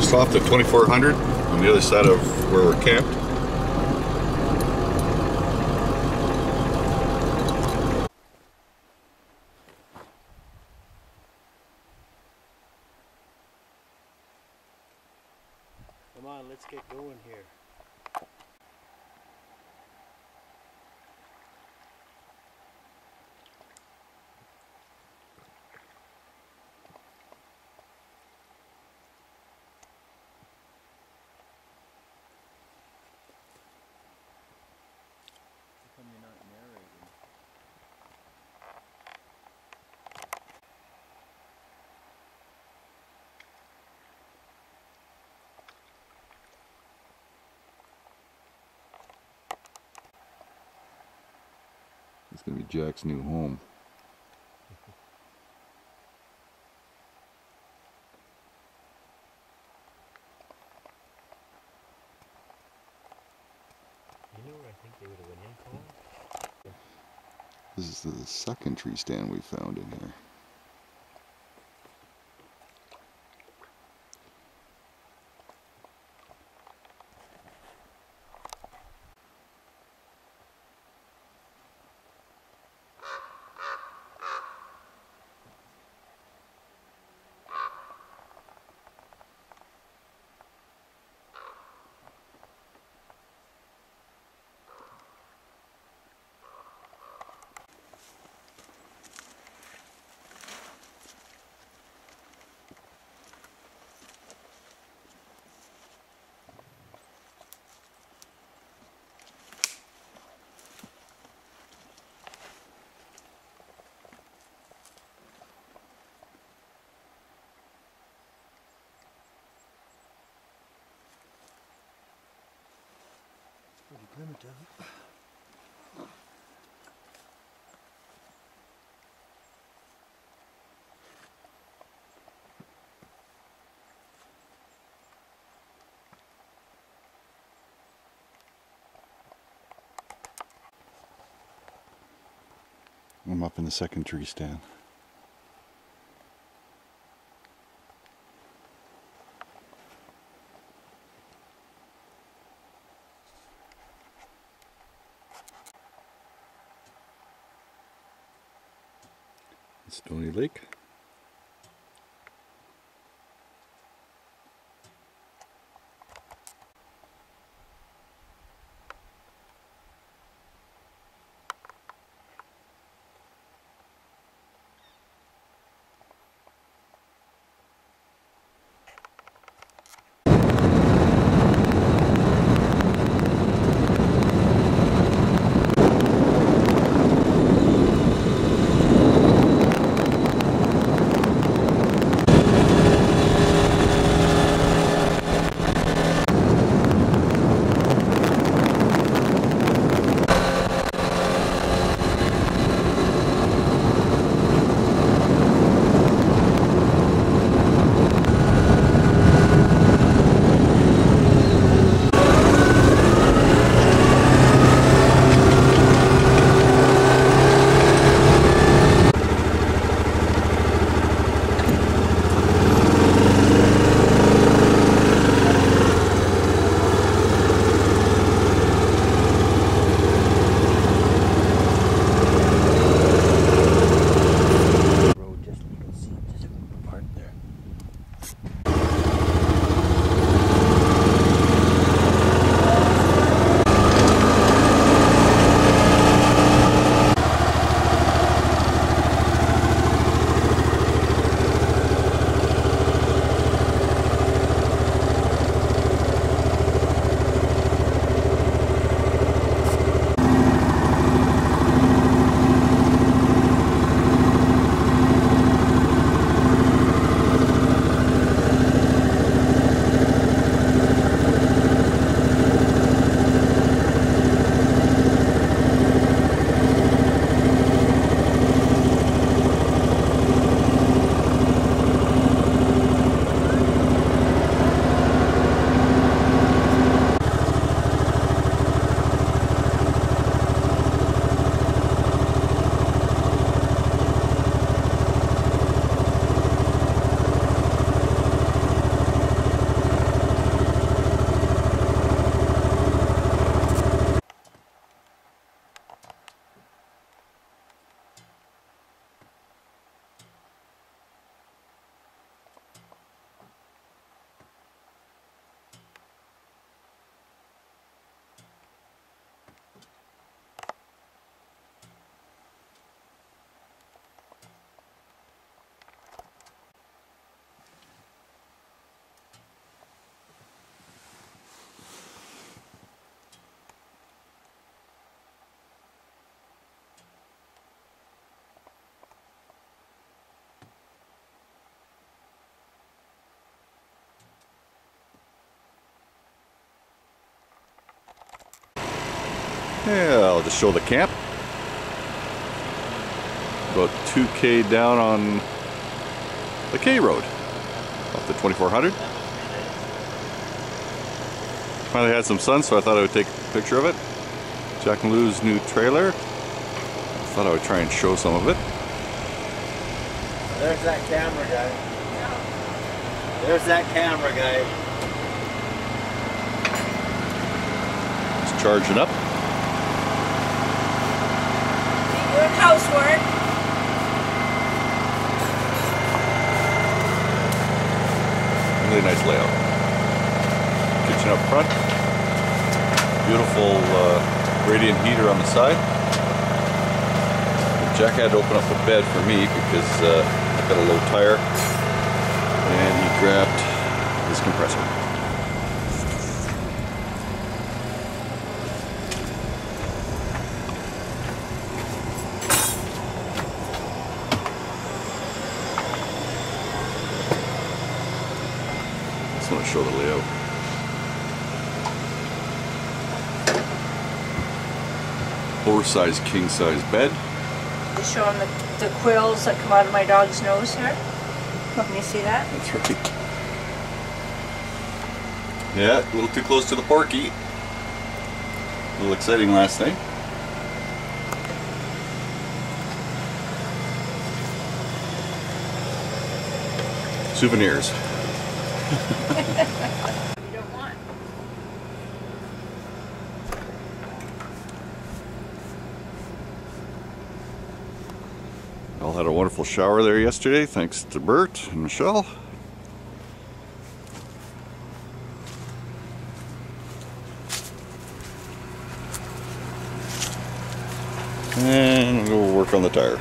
just off the 2400 on the other side of where we're camped. Come on, let's get going here. Gonna be Jack's new home. You know where I think they would have went in, Paul? This is the second tree stand we found in here. Pretty primitive. I'm up in the second tree stand. Stony Lake. Yeah, I'll just show the camp. About 2k down on the K Road off the 2400. Finally had some sun, so I thought I would take a picture of it. Jack and Lou's new trailer. I thought I would try and show some of it. There's that camera guy. There's that camera guy. It's charging up. Housework. Really nice layout. Kitchen up front. Beautiful uh, radiant heater on the side. Jack had to open up the bed for me because uh, I got a low tire and he grabbed his compressor. Just want to show the layout. Oversized king size bed. Just showing the, the quills that come out of my dog's nose here. Let me see that. That's right. Yeah, a little too close to the porky. A little exciting last night. Souvenirs. You don't want. All had a wonderful shower there yesterday, thanks to Bert and Michelle. And we'll work on the tire.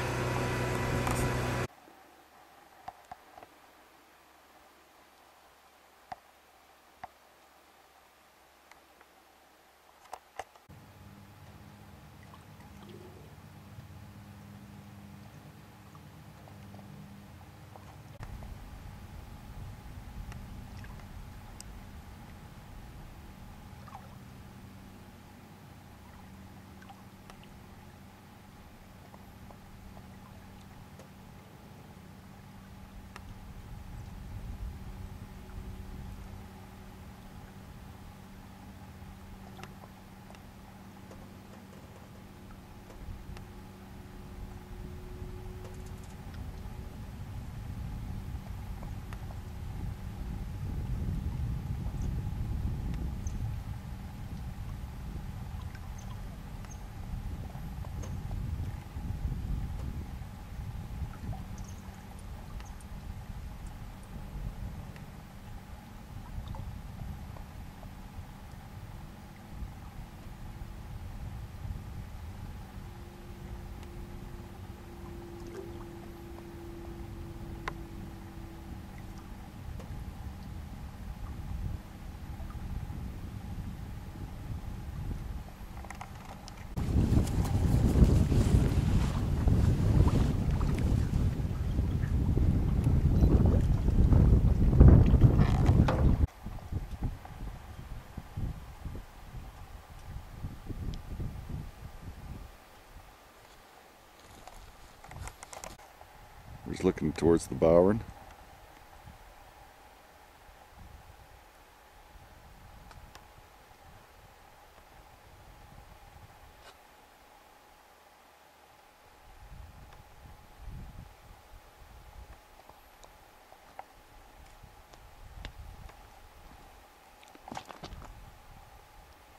He's looking towards the Bowen.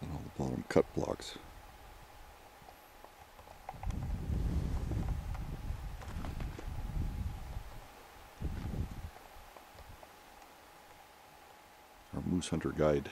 And all the bottom cut blocks. Hunter Guide.